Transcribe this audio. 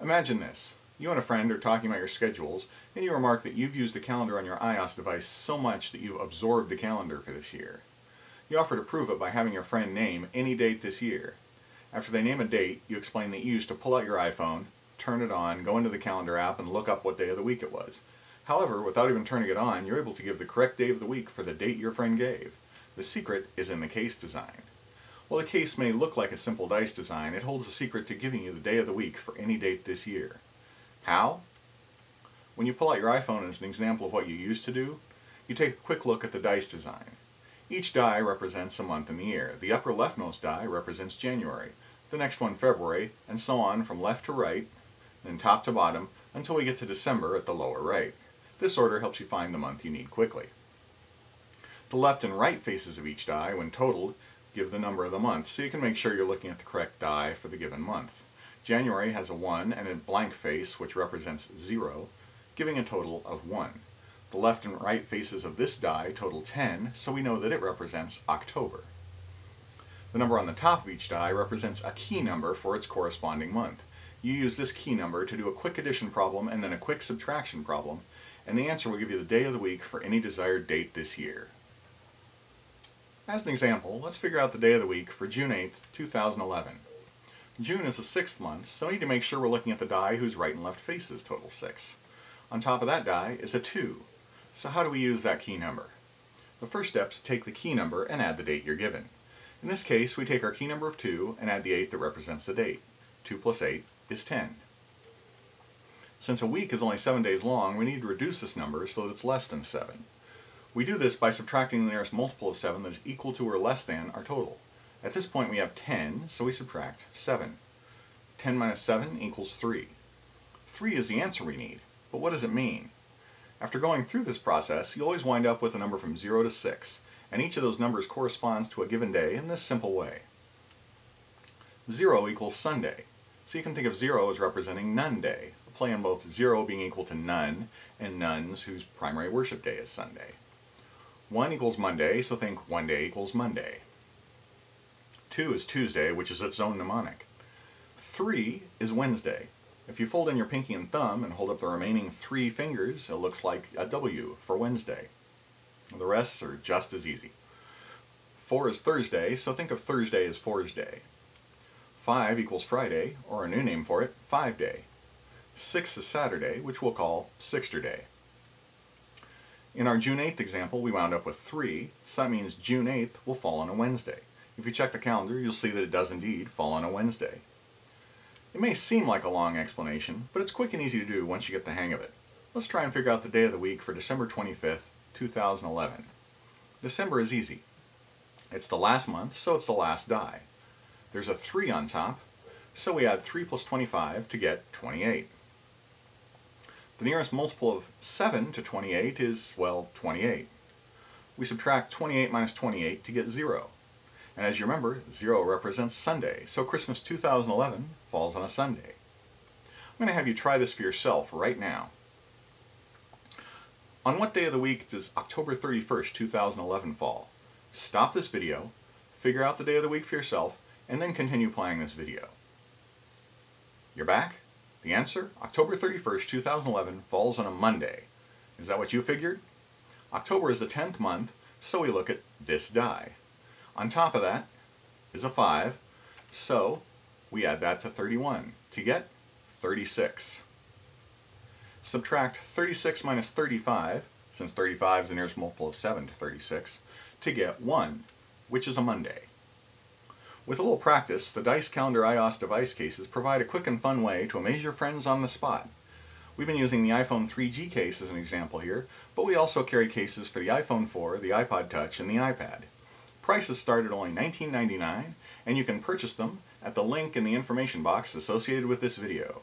Imagine this. You and a friend are talking about your schedules, and you remark that you've used the calendar on your iOS device so much that you've absorbed the calendar for this year. You offer to prove it by having your friend name any date this year. After they name a date, you explain that you used to pull out your iPhone, turn it on, go into the calendar app, and look up what day of the week it was. However, without even turning it on, you're able to give the correct day of the week for the date your friend gave. The secret is in the case design. While the case may look like a simple dice design, it holds the secret to giving you the day of the week for any date this year. How? When you pull out your iPhone as an example of what you used to do, you take a quick look at the dice design. Each die represents a month in the year. The upper leftmost die represents January, the next one February, and so on from left to right, then top to bottom, until we get to December at the lower right. This order helps you find the month you need quickly. The left and right faces of each die, when totaled, give the number of the month, so you can make sure you're looking at the correct die for the given month. January has a 1 and a blank face, which represents 0, giving a total of 1. The left and right faces of this die total 10, so we know that it represents October. The number on the top of each die represents a key number for its corresponding month. You use this key number to do a quick addition problem and then a quick subtraction problem, and the answer will give you the day of the week for any desired date this year. As an example, let's figure out the day of the week for June 8th, 2011. June is the sixth month, so we need to make sure we're looking at the die whose right and left faces total 6. On top of that die is a 2. So how do we use that key number? The first step is to take the key number and add the date you're given. In this case, we take our key number of 2 and add the 8 that represents the date. 2 plus 8 is 10. Since a week is only 7 days long, we need to reduce this number so that it's less than 7. We do this by subtracting the nearest multiple of 7 that is equal to or less than our total. At this point we have 10, so we subtract 7. 10 minus 7 equals 3. 3 is the answer we need, but what does it mean? After going through this process, you always wind up with a number from 0 to 6, and each of those numbers corresponds to a given day in this simple way. 0 equals Sunday, so you can think of 0 as representing None Day, a play on both 0 being equal to none and nuns whose primary worship day is Sunday. 1 equals Monday, so think 1 day equals Monday. 2 is Tuesday, which is its own mnemonic. 3 is Wednesday. If you fold in your pinky and thumb and hold up the remaining three fingers, it looks like a W for Wednesday. The rest are just as easy. 4 is Thursday, so think of Thursday as Fours Day. 5 equals Friday, or a new name for it, Five Day. 6 is Saturday, which we'll call Sixter Day. In our June 8th example, we wound up with 3, so that means June 8th will fall on a Wednesday. If you check the calendar, you'll see that it does indeed fall on a Wednesday. It may seem like a long explanation, but it's quick and easy to do once you get the hang of it. Let's try and figure out the day of the week for December 25th, 2011. December is easy. It's the last month, so it's the last die. There's a 3 on top, so we add 3 plus 25 to get 28. The nearest multiple of 7 to 28 is, well, 28. We subtract 28 minus 28 to get 0. And as you remember, 0 represents Sunday, so Christmas 2011 falls on a Sunday. I'm going to have you try this for yourself right now. On what day of the week does October 31st, 2011 fall? Stop this video, figure out the day of the week for yourself, and then continue playing this video. You're back? The answer, October 31st, 2011, falls on a Monday. Is that what you figured? October is the 10th month, so we look at this die. On top of that is a 5, so we add that to 31 to get 36. Subtract 36 minus 35, since 35 is the nearest multiple of 7 to 36, to get 1, which is a Monday. With a little practice, the Dice Calendar iOS device cases provide a quick and fun way to amaze your friends on the spot. We've been using the iPhone 3G case as an example here, but we also carry cases for the iPhone 4, the iPod Touch, and the iPad. Prices start at only $19.99, and you can purchase them at the link in the information box associated with this video.